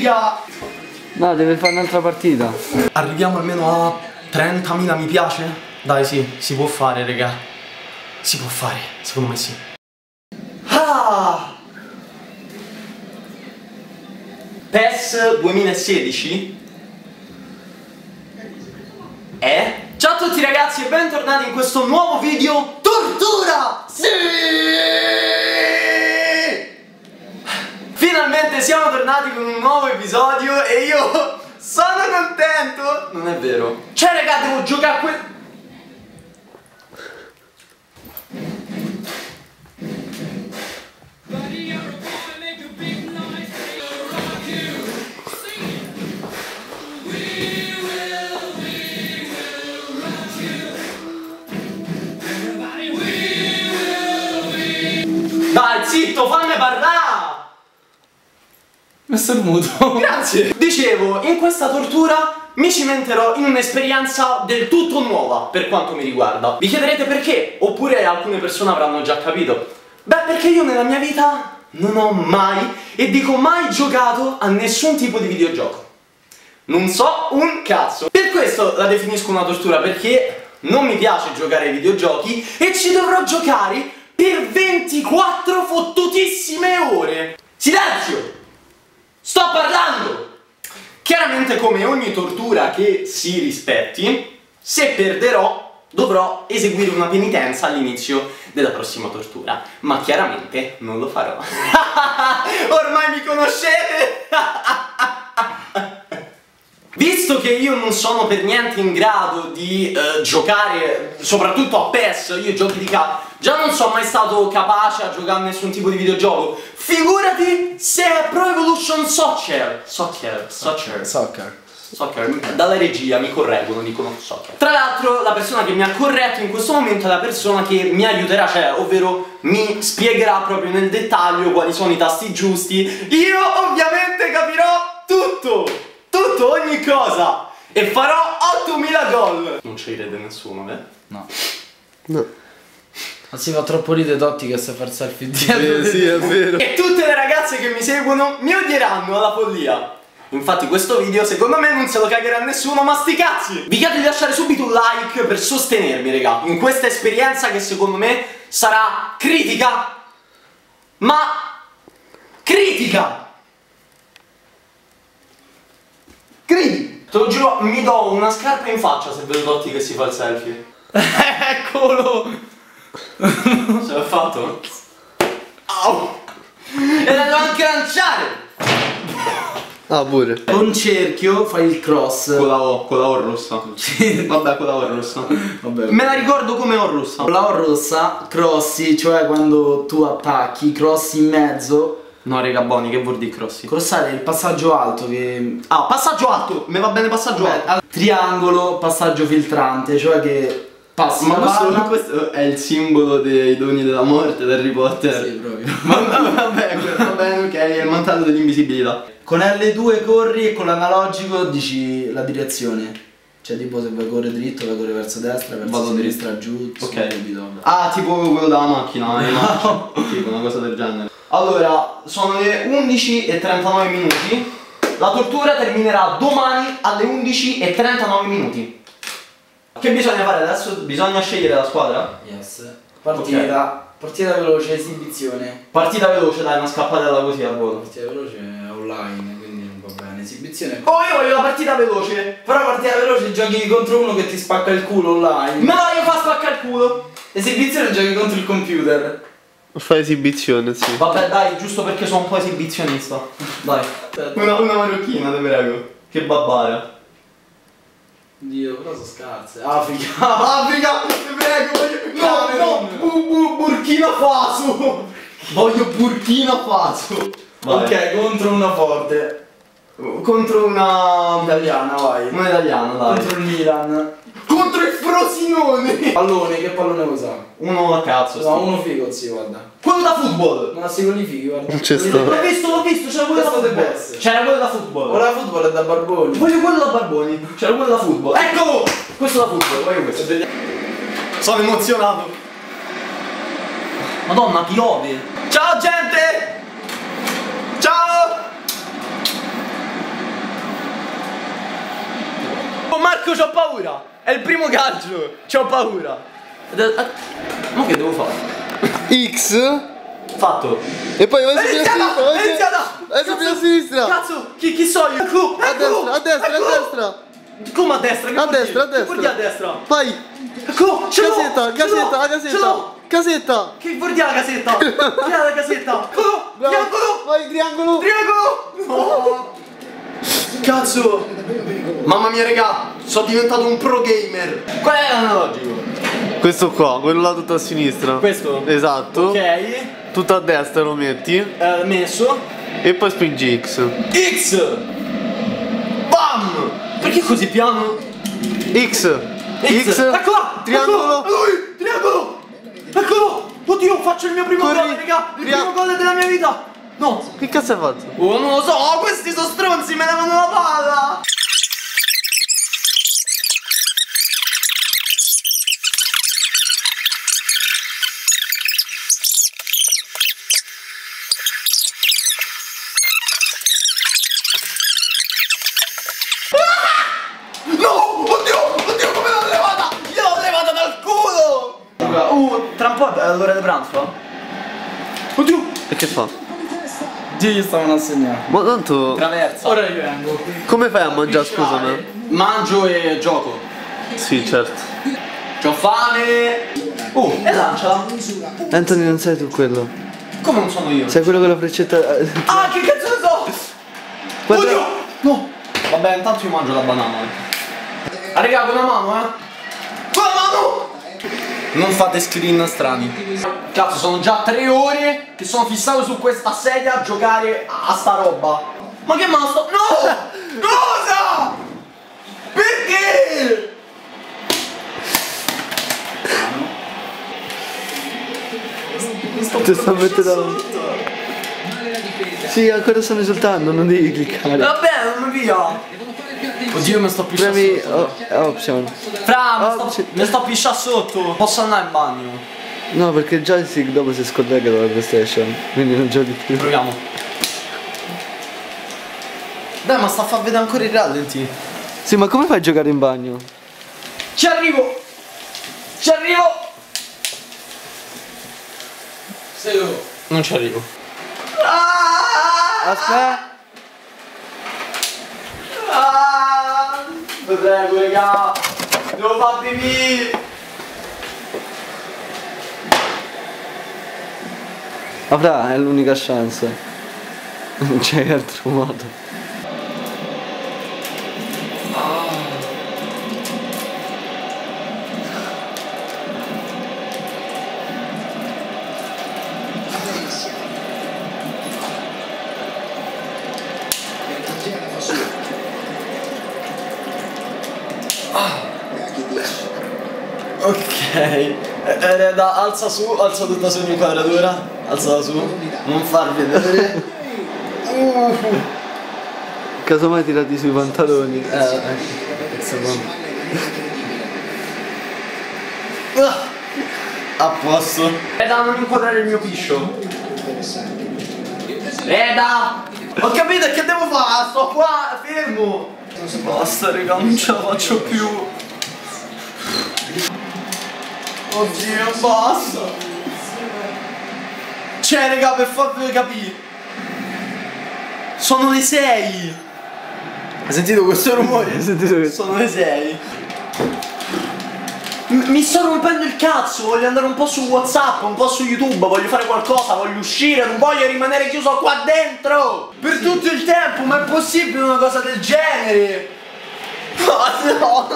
figa! No, deve fare un'altra partita. Arriviamo almeno a 30.000 mi piace? Dai sì, si può fare raga. Si può fare, secondo me sì. Ah! PES 2016? Eh? Ciao a tutti ragazzi e bentornati in questo nuovo video Tortura! Sì! Finalmente siamo tornati con un nuovo episodio e io sono contento! Non è vero. Cioè raga, devo giocare a quel... Dai, zitto, fammi parlare! Messo il muto. Grazie! Dicevo, in questa tortura mi cimenterò in un'esperienza del tutto nuova per quanto mi riguarda. Vi chiederete perché? Oppure alcune persone avranno già capito. Beh, perché io nella mia vita non ho mai, e dico mai, giocato a nessun tipo di videogioco. Non so un cazzo. Per questo la definisco una tortura, perché non mi piace giocare ai videogiochi e ci dovrò giocare per 24 fottutissime ore. Silenzio! Sto parlando! Chiaramente come ogni tortura che si rispetti, se perderò dovrò eseguire una penitenza all'inizio della prossima tortura. Ma chiaramente non lo farò. Ormai mi conoscete! Visto che io non sono per niente in grado di eh, giocare, soprattutto a PES, io giochi di ca... Già non sono mai stato capace a giocare a nessun tipo di videogioco. Figurati se è Pro Evolution Soccer. Soccer, soccer. Soccer. Soccer, dalla regia mi correggono, dicono soccer. Tra l'altro la persona che mi ha corretto in questo momento è la persona che mi aiuterà, cioè, ovvero mi spiegherà proprio nel dettaglio quali sono i tasti giusti. Io ovviamente capirò tutto, tutto, ogni cosa. E farò 8000 gol. Non ci crede nessuno, eh? No. No. Ma si fa troppo ridere Totti che sa far selfie dietro. Eh, sì, è vero. E tutte le ragazze che mi seguono mi odieranno alla follia. Infatti questo video secondo me non se lo cagherà nessuno, ma sti cazzi! Vi chiedo di lasciare subito un like per sostenermi, raga, in questa esperienza che secondo me sarà critica, ma critica! Critica! Te lo giuro, mi do una scarpa in faccia se vedo Totti che si fa il selfie. Eccolo! Ce l'ho fatto? Au! E la devo anche lanciare! Ah, pure. Con cerchio fai il cross. Con la O, con la O rossa. Vabbè, con la O rossa. Vabbè. Me la ricordo come O rossa. Con la O rossa crossi, cioè quando tu attacchi, crossi in mezzo. No, raga, Boni, che vuol dire crossi? Crossare il passaggio alto che. Ah, passaggio alto! Mi va bene passaggio Vabbè, alto. al- triangolo, passaggio filtrante, cioè che passi Ma questo, palla. questo è il simbolo dei doni della morte di Harry Potter. Sì, proprio. Ma vabbè, va bene, ok, è il mantello dell'invisibilità. Con L2 corri e con l'analogico dici la direzione. Cioè tipo se vuoi correre dritto, vai correre verso destra, verso Vado sinistra, giù, Ok. su, capito? vabbè. Ah, tipo quello della macchina, eh, no. tipo una cosa del genere. Allora, sono le 11 e 39 minuti. La tortura terminerà domani alle 11 e 39 minuti. Che bisogna fare adesso? Bisogna scegliere la squadra? Yes. Partita, partita veloce, esibizione. Partita veloce, dai, una scappatella così al volo. Partita veloce è online, quindi non va bene. Esibizione. Oh, io voglio la partita veloce. Però partita veloce giochi contro uno che ti spacca il culo online. Me la voglio far spaccare il culo. Esibizione giochi contro il computer. Fa esibizione, sì. Vabbè, dai, giusto perché sono un po' esibizionista. Dai. Una, una marocchina, te prego. Che babbara. Dio, però sono scarse. Africa. Africa, ti prego, voglio... No, no, Bu- Bu- Burkina Faso. Voglio Burkina Faso. Vai. Ok, contro una forte. Contro una... Italiana, vai. Una italiana, dai. Contro il Milan. Contro il Frosinone. Pallone, che pallone usa? Uno a cazzo, No, uno figo, sì, guarda. Quello da football. Non ha quelli fighi, guarda. Non c'è Quelli sta. da- L'ho visto, l'ho visto, c'era quello da football. C'era quello da football. Ora football è da Barboni. Voglio quello da Barboni. C'era quello da football. Eccolo! Questo da football, voglio questo. Sono emozionato. Madonna, piove. Ciao gente! Ciao! È il primo calcio! C'ho paura! A- Ma che devo fare? X. Fatto! E poi vai È su iniziata! sinistra. Vai su a sinistra. Cazzo! Chi, chi so io? Ecco! A destra, a destra, a destra. Come a destra? Che A destra, a Che vuol dire a destra. destra? Vai. Ecco! Ce! Casetta, ce casetta, la ce casetta. Casetta. Che vuol dire la casetta? Dire la casetta? Bravo. Triangolo! Vai, triangolo. Triangolo! No! Cazzo! Mamma mia raga, sono diventato un pro gamer! Qual è l'analogico? Questo qua, quello là tutto a sinistra. Questo? Esatto. Ok, Tutto a destra lo metti. eh, messo. E poi spingi X. X! Bam! Perché così piano? X. X. Eccola! Triangolo. Eccolo! Lui! Triangolo! Eccolo! Oddio, faccio il mio primo Corri. gol, raga! Il Tria- primo gol della mia vita! No! Che cazzo hai fatto? Oh, non lo so! Oh, questi sono stronzi, me levano la palla! No! Oddio! Oddio come l'ho levata! Gliel'ho levata dal culo! Uh, tra un po' è l'ora di pranzo? eh? Oddio! E che fa? Dio gli stavano assegnando. Ma tanto. Traversa. Ora rivengo. Come fai a mangiare, scusami? Mangio e gioco. Sì, certo. C'ho fame. Oh, e lanciala. Anthony, non sei tu quello. Come non sono io? Sei quello con la freccetta. Ah, che cazzo ne so? Guarda. Oddio! No! Vabbè, intanto io mangio la banana. Ah, raga, con la mano, eh? Con la mano! Non fate screen strani. Cazzo, sono già tre ore che sono fissato su questa sedia a giocare a sta roba. Ma che ma sto... No! Cosa? Perché? Ti sto mettendo. Sì, ancora stanno esultando, non devi cliccare. Vabbè, non via. Oddio, mi sto pisciando Premi sotto. option. Fra, mi Oh, sto, mi sto pisciando sotto. Posso andare in bagno? No, perché il joystick dopo si scollega dalla PlayStation, quindi non giochi più. Proviamo. Dai, ma sta a far vedere ancora i rallenti. Sì, ma come fai a giocare in bagno? Ci arrivo! Ci arrivo! Non ci arrivo. Ah! Aspetta. Ah! Vi prego, raga! Devo far pipì! Avrà, è l'unica chance. Non c'è altro modo. Ok, Ereda, alza su, alza tutta su in inquadratura, alzala su, non far vedere. Casomai tirati sui pantaloni. Eh, ecco, insomma. Ah, A posto. Reda, non inquadrare il mio piscio. Reda! Ho capito che devo fare, sto qua, fermo. Basta, raga, non ce la faccio più. Oddio, basta. Cioè, raga, per farvi capire. Sono le 6. Hai sentito questo rumore? Hai sentito che- Sono le 6. Mi sto rompendo il cazzo, voglio andare un po' su Whatsapp, un po' su YouTube, voglio fare qualcosa, voglio uscire, non voglio rimanere chiuso qua dentro! Per tutto il tempo, ma è possibile una cosa del genere? Ma no!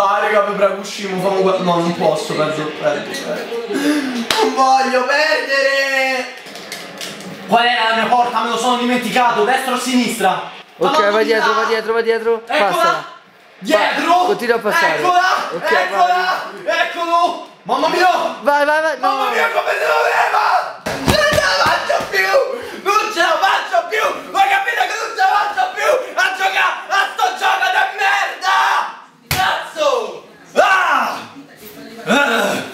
Raga, vi prego usciamo, famo qua. No, non posso, perdo, perdo, perdo. Non voglio perdere! Qual era la mia porta? Me lo sono dimenticato, destra o sinistra? Ok, vai mia! dietro, vai dietro, vai dietro. Eccola! Passa. Dietro! Vai, continua a passare. Eccola! Ok, eccola! Eccolo! Mamma mia! Vai, vai, vai. No. Mamma mia, come se lo leva! Non ce la faccio più! Non ce la faccio più! Hai capito che non ce la faccio più a giocare a sto gioco di merda! Cazzo! Ah! Ah!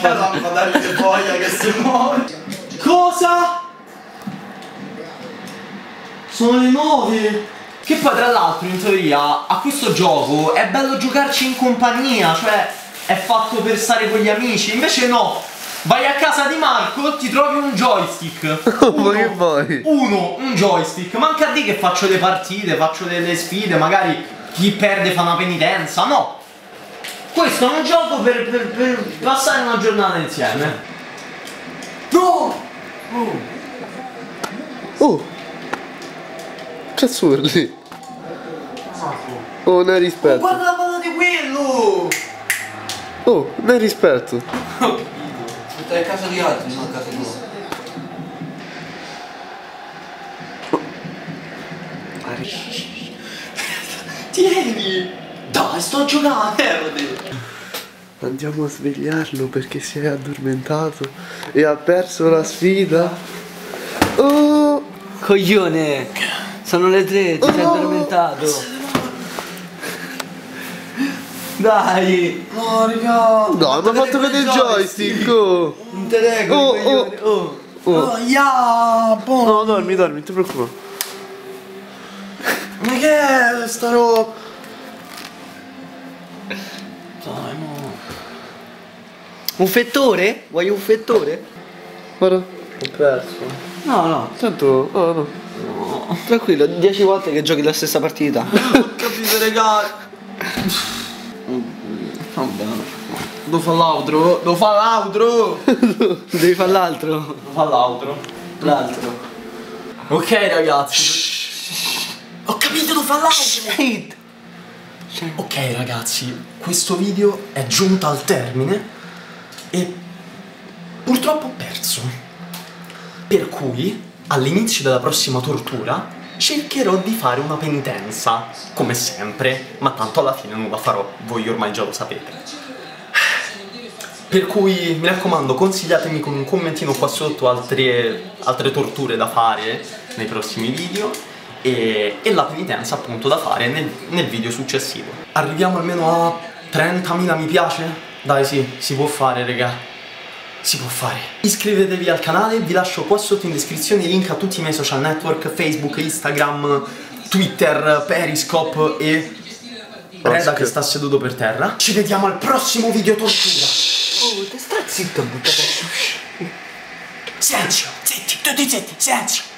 Che lampada di voglia che si muove! Cosa? Sono le nove! Che poi tra l'altro in teoria a questo gioco è bello giocarci in compagnia, cioè è fatto per stare con gli amici, invece no. Vai a casa di Marco, ti trovi un joystick. Ma che vuoi? Uno, un joystick. Manca a dire che faccio le partite, faccio delle sfide, magari chi perde fa una penitenza. No. Questo è un gioco per, per- per passare una giornata insieme. No! Oh! Cazzo urli? Oh, non rispetto. Guarda la palla di quello! Oh, non rispetto. Stai a casa di altri, non a casa tua. Tieni! Dai, sto giocando, perde! Andiamo a svegliarlo perché si è addormentato e ha perso la sfida. Oh! Coglione! Sono le tre, ti sei addormentato. Dai! No, raga! No, mi ha fatto vedere il joystick! Oh! Non te Oh, coglione! Oh! Oh. ya, boh. No, dormi, dormi, non ti preoccupare. Ma che è sta roba? Dai, mo. Un fettore? Vuoi un fettore? Guarda, ho perso. No, no, Tanto, oh no. tranquillo, 10 volte che giochi la stessa partita. Capite, raga? Vabbè. Devo fare l'altro, devo fare l'altro! Devi fare l'altro. Devo fare l'altro. L'altro. Ok, ragazzi. Ho capito, devo fare l'altro! Ok ragazzi, questo video è giunto al termine e purtroppo ho perso. Per cui, all'inizio della prossima tortura, cercherò di fare una penitenza, come sempre, ma tanto alla fine non la farò, voi ormai già lo sapete. Per cui mi raccomando, consigliatemi con un commentino qua sotto altre, altre torture da fare nei prossimi video e, e la penitenza appunto da fare nel, nel video successivo. Arriviamo almeno a 30.000 mi piace? Dai sì, si può fare raga. Si può fare. Iscrivetevi al canale, vi lascio qua sotto in descrizione i link a tutti i miei social network, Facebook, Instagram, Twitter, Periscope e Reda che sta seduto per terra. Ci vediamo al prossimo video tortura. Oh, te stai zitto, buttata. Silenzio, zitti, tutti zitti, silenzio.